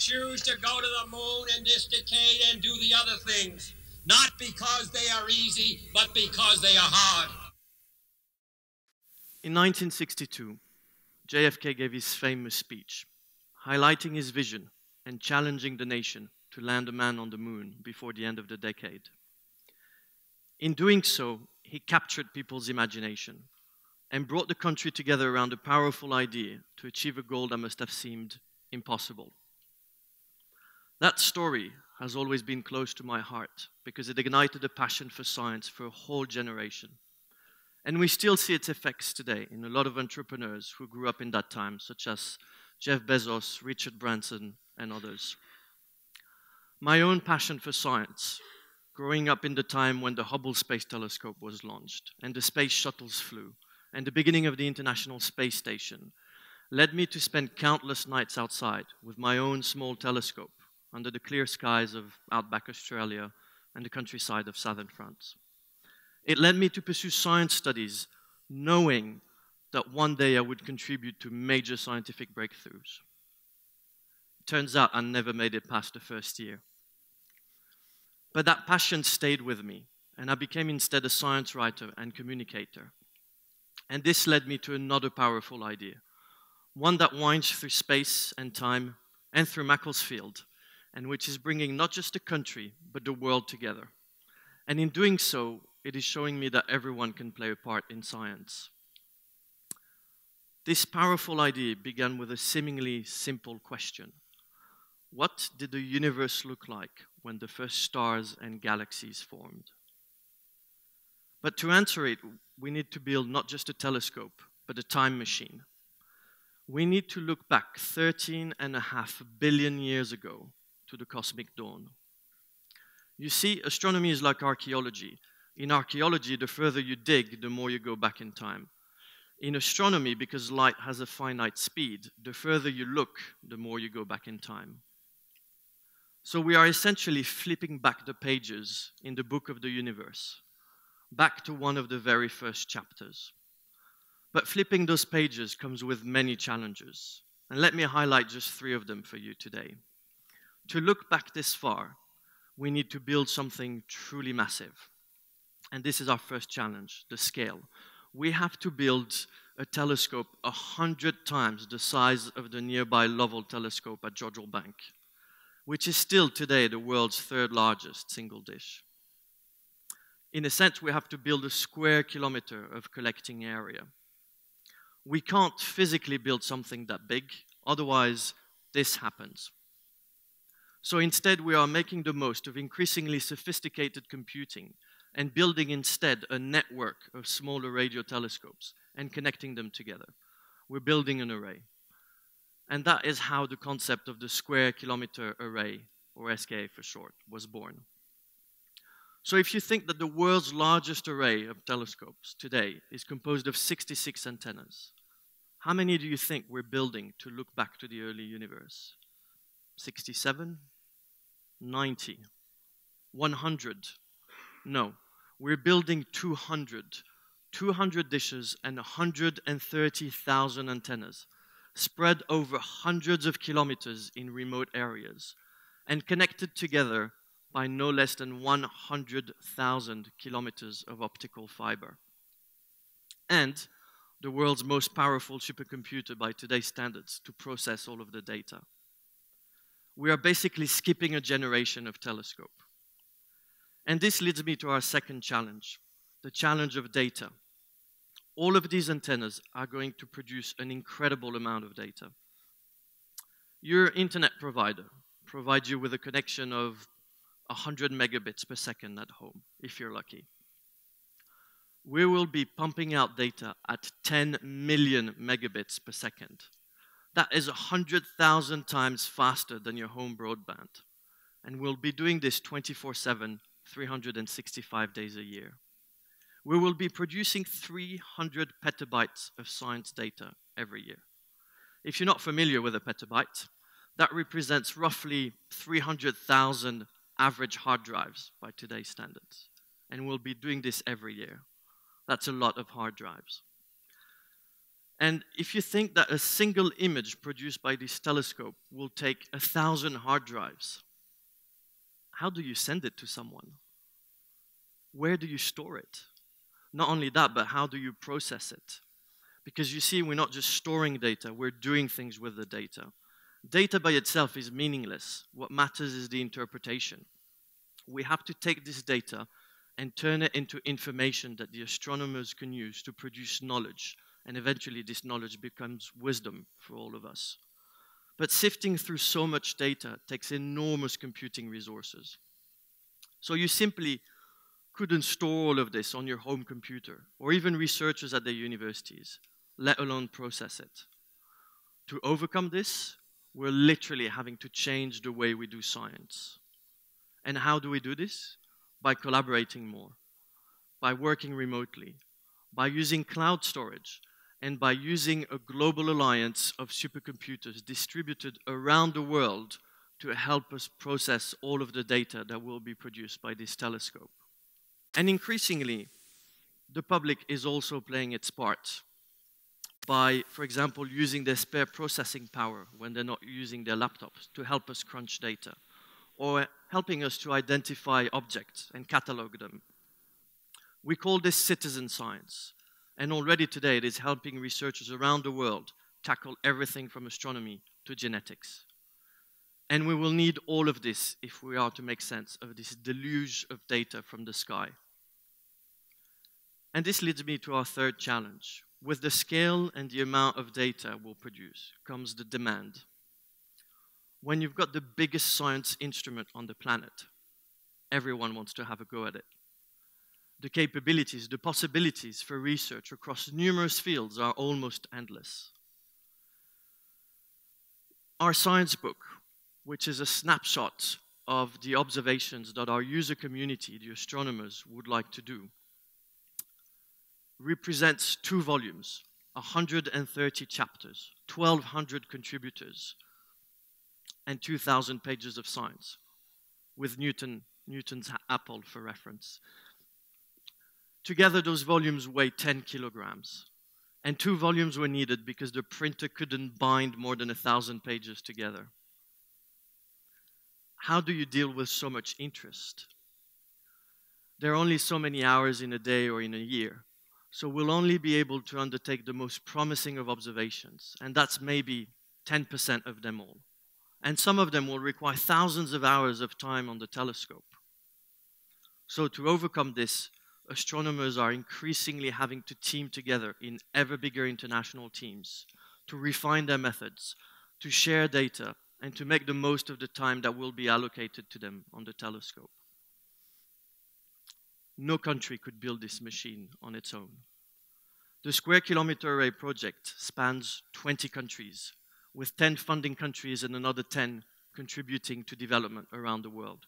choose to go to the moon in this decade and do the other things, not because they are easy, but because they are hard. In 1962, JFK gave his famous speech, highlighting his vision and challenging the nation to land a man on the moon before the end of the decade. In doing so, he captured people's imagination and brought the country together around a powerful idea to achieve a goal that must have seemed impossible. That story has always been close to my heart because it ignited a passion for science for a whole generation. And we still see its effects today in a lot of entrepreneurs who grew up in that time, such as Jeff Bezos, Richard Branson, and others. My own passion for science, growing up in the time when the Hubble Space Telescope was launched and the space shuttles flew, and the beginning of the International Space Station, led me to spend countless nights outside with my own small telescope under the clear skies of outback Australia and the countryside of southern France. It led me to pursue science studies, knowing that one day I would contribute to major scientific breakthroughs. Turns out I never made it past the first year. But that passion stayed with me, and I became instead a science writer and communicator. And this led me to another powerful idea, one that winds through space and time and through Macclesfield, and which is bringing not just the country, but the world together. And in doing so, it is showing me that everyone can play a part in science. This powerful idea began with a seemingly simple question What did the universe look like when the first stars and galaxies formed? But to answer it, we need to build not just a telescope, but a time machine. We need to look back 13 and a half billion years ago to the cosmic dawn. You see, astronomy is like archaeology. In archaeology, the further you dig, the more you go back in time. In astronomy, because light has a finite speed, the further you look, the more you go back in time. So we are essentially flipping back the pages in the book of the universe, back to one of the very first chapters. But flipping those pages comes with many challenges. And let me highlight just three of them for you today. To look back this far, we need to build something truly massive. And this is our first challenge the scale we have to build a telescope a hundred times the size of the nearby Lovell telescope at Jodrell Bank, which is still today the world's third largest single dish. In a sense, we have to build a square kilometer of collecting area. We can't physically build something that big, otherwise, this happens. So instead, we are making the most of increasingly sophisticated computing and building instead a network of smaller radio telescopes and connecting them together. We're building an array. And that is how the concept of the Square Kilometer Array, or SKA for short, was born. So if you think that the world's largest array of telescopes today is composed of 66 antennas, how many do you think we're building to look back to the early universe? 67? 90? 100? No, we're building 200. 200 dishes and 130,000 antennas spread over hundreds of kilometers in remote areas and connected together by no less than 100,000 kilometers of optical fiber. And the world's most powerful supercomputer by today's standards to process all of the data. We are basically skipping a generation of telescope. And this leads me to our second challenge, the challenge of data. All of these antennas are going to produce an incredible amount of data. Your internet provider provides you with a connection of 100 megabits per second at home, if you're lucky. We will be pumping out data at 10 million megabits per second. That is 100,000 times faster than your home broadband. And we'll be doing this 24 7 365 days a year. We will be producing 300 petabytes of science data every year. If you're not familiar with a petabyte, that represents roughly 300,000 average hard drives by today's standards. And we'll be doing this every year. That's a lot of hard drives. And if you think that a single image produced by this telescope will take a thousand hard drives, how do you send it to someone? Where do you store it? Not only that, but how do you process it? Because you see, we're not just storing data, we're doing things with the data. Data by itself is meaningless. What matters is the interpretation. We have to take this data and turn it into information that the astronomers can use to produce knowledge and eventually this knowledge becomes wisdom for all of us. But sifting through so much data takes enormous computing resources. So you simply couldn't store all of this on your home computer, or even researchers at their universities, let alone process it. To overcome this, we're literally having to change the way we do science. And how do we do this? By collaborating more, by working remotely, by using cloud storage, and by using a global alliance of supercomputers distributed around the world to help us process all of the data that will be produced by this telescope. And increasingly, the public is also playing its part by, for example, using their spare processing power when they're not using their laptops to help us crunch data, or helping us to identify objects and catalog them. We call this citizen science, and already today, it is helping researchers around the world tackle everything from astronomy to genetics. And we will need all of this if we are to make sense of this deluge of data from the sky. And this leads me to our third challenge. With the scale and the amount of data we'll produce comes the demand. When you've got the biggest science instrument on the planet, everyone wants to have a go at it the capabilities, the possibilities for research across numerous fields are almost endless. Our science book, which is a snapshot of the observations that our user community, the astronomers, would like to do, represents two volumes, 130 chapters, 1,200 contributors, and 2,000 pages of science, with Newton, Newton's apple for reference. Together, those volumes weigh 10 kilograms. And two volumes were needed because the printer couldn't bind more than a thousand pages together. How do you deal with so much interest? There are only so many hours in a day or in a year, so we'll only be able to undertake the most promising of observations, and that's maybe 10% of them all. And some of them will require thousands of hours of time on the telescope. So, to overcome this, astronomers are increasingly having to team together in ever bigger international teams to refine their methods, to share data, and to make the most of the time that will be allocated to them on the telescope. No country could build this machine on its own. The Square Kilometer Array project spans 20 countries, with 10 funding countries and another 10 contributing to development around the world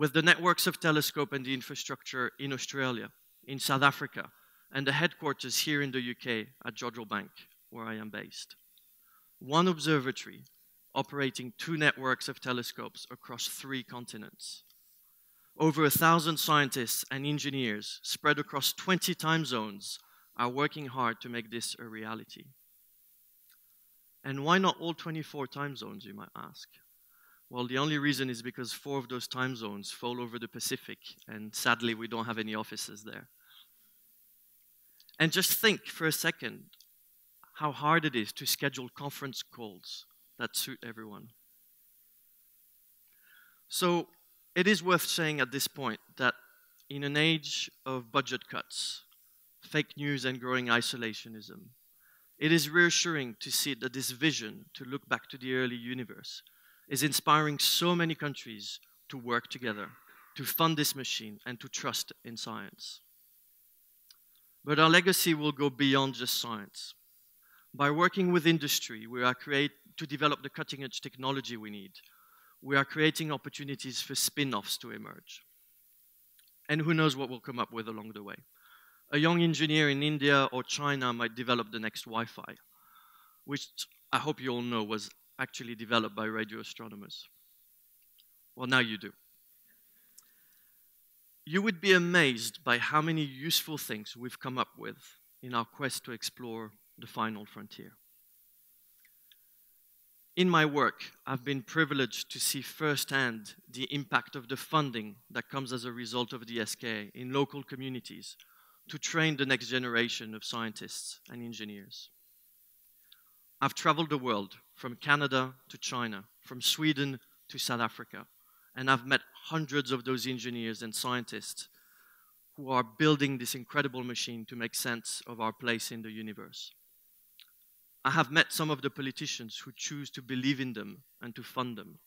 with the networks of telescope and the infrastructure in Australia, in South Africa, and the headquarters here in the UK at Jodrell Bank, where I am based. One observatory operating two networks of telescopes across three continents. Over a thousand scientists and engineers spread across 20 time zones are working hard to make this a reality. And why not all 24 time zones, you might ask? Well, the only reason is because four of those time zones fall over the Pacific, and sadly, we don't have any offices there. And just think for a second how hard it is to schedule conference calls that suit everyone. So, it is worth saying at this point that in an age of budget cuts, fake news, and growing isolationism, it is reassuring to see that this vision to look back to the early universe is inspiring so many countries to work together, to fund this machine, and to trust in science. But our legacy will go beyond just science. By working with industry, we are create, to develop the cutting edge technology we need. We are creating opportunities for spin offs to emerge. And who knows what we'll come up with along the way. A young engineer in India or China might develop the next Wi Fi, which I hope you all know was actually developed by radio astronomers. Well, now you do. You would be amazed by how many useful things we've come up with in our quest to explore the final frontier. In my work, I've been privileged to see firsthand the impact of the funding that comes as a result of the SKA in local communities to train the next generation of scientists and engineers. I've traveled the world from Canada to China, from Sweden to South Africa, and I've met hundreds of those engineers and scientists who are building this incredible machine to make sense of our place in the universe. I have met some of the politicians who choose to believe in them and to fund them.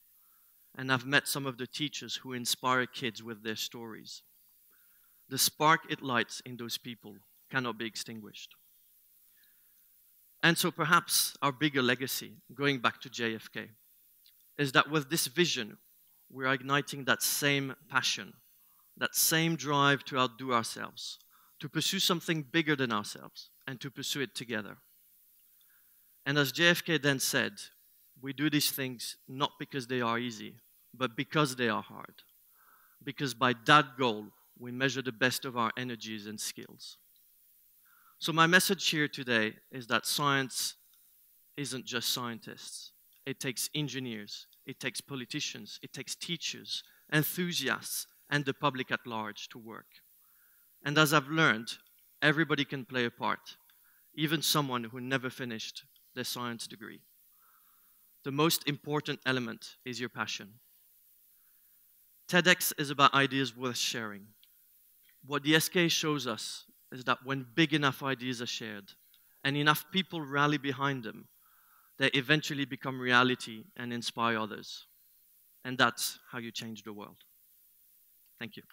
And I've met some of the teachers who inspire kids with their stories. The spark it lights in those people cannot be extinguished. And so perhaps our bigger legacy, going back to JFK, is that with this vision, we're igniting that same passion, that same drive to outdo ourselves, to pursue something bigger than ourselves, and to pursue it together. And as JFK then said, we do these things not because they are easy, but because they are hard. Because by that goal, we measure the best of our energies and skills. So, my message here today is that science isn't just scientists, it takes engineers, it takes politicians, it takes teachers, enthusiasts, and the public at large to work. And as I've learned, everybody can play a part, even someone who never finished their science degree. The most important element is your passion. TEDx is about ideas worth sharing. What the SKA shows us is that when big enough ideas are shared and enough people rally behind them, they eventually become reality and inspire others. And that's how you change the world. Thank you.